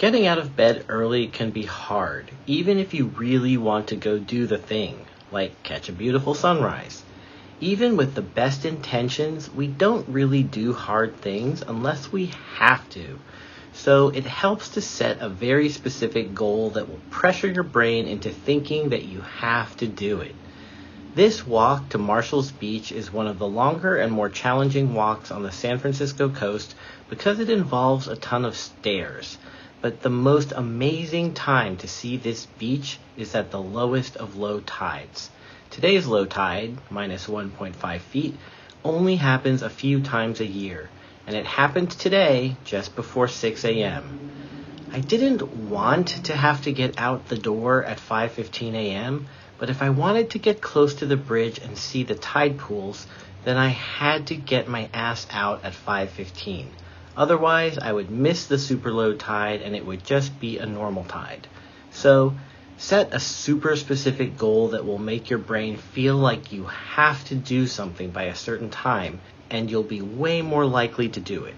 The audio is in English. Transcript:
Getting out of bed early can be hard, even if you really want to go do the thing, like catch a beautiful sunrise. Even with the best intentions, we don't really do hard things unless we have to. So it helps to set a very specific goal that will pressure your brain into thinking that you have to do it. This walk to Marshall's Beach is one of the longer and more challenging walks on the San Francisco coast because it involves a ton of stairs. But the most amazing time to see this beach is at the lowest of low tides. Today's low tide, minus 1.5 feet, only happens a few times a year, and it happened today just before 6 a.m. I didn't want to have to get out the door at 5:15 a.m., but if I wanted to get close to the bridge and see the tide pools, then I had to get my ass out at 5:15. Otherwise, I would miss the super low tide and it would just be a normal tide. So, set a super specific goal that will make your brain feel like you have to do something by a certain time and you'll be way more likely to do it.